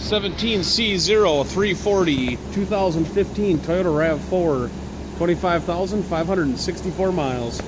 17C0340 2015 Toyota RAV4 25,564 miles.